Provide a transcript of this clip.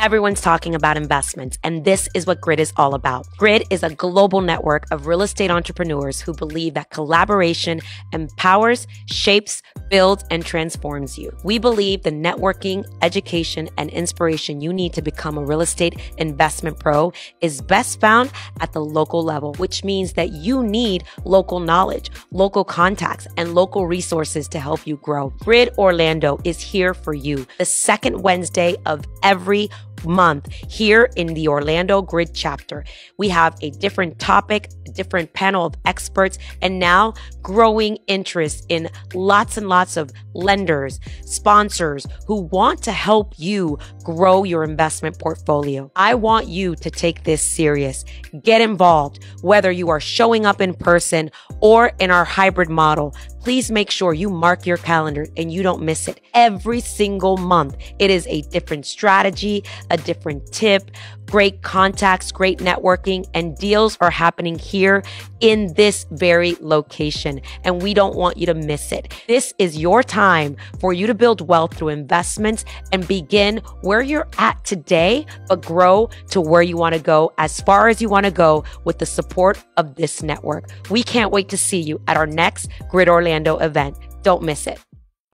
Everyone's talking about investments, and this is what Grid is all about. Grid is a global network of real estate entrepreneurs who believe that collaboration empowers, shapes, builds, and transforms you. We believe the networking, education, and inspiration you need to become a real estate investment pro is best found at the local level, which means that you need local knowledge, local contacts, and local resources to help you grow. Grid Orlando is here for you the second Wednesday of every month here in the Orlando Grid chapter. We have a different topic, different panel of experts, and now growing interest in lots and lots of lenders, sponsors who want to help you grow your investment portfolio. I want you to take this serious. Get involved, whether you are showing up in person or in our hybrid model. Please make sure you mark your calendar and you don't miss it. Every single month, it is a different strategy, a different tip, great contacts, great networking, and deals are happening here in this very location. And we don't want you to miss it. This is your time for you to build wealth through investments and begin where you're at today, but grow to where you want to go as far as you want to go with the support of this network. We can't wait to see you at our next Grid Orlando event. Don't miss it.